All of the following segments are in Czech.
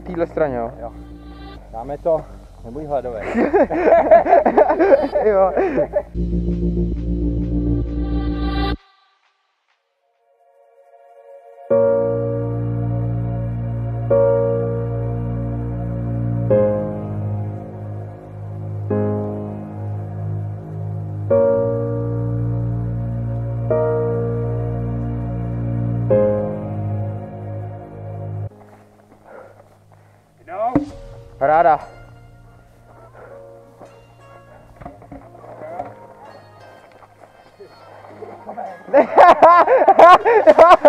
téhle straně, jo? Jo. Dáme to, nebuď hladové. jo. Parará.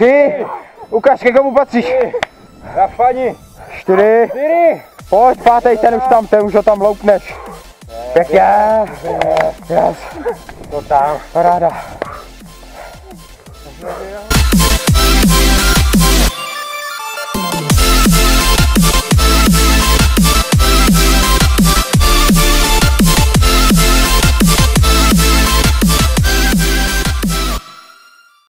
Tři. Ukaž, ke komu patříš. Na fani. Čtyři. Čtyři. Pojď, pátej, ten už tam, ten už ho tam loupneš. Pěkně. Yes. To tam. Paráda.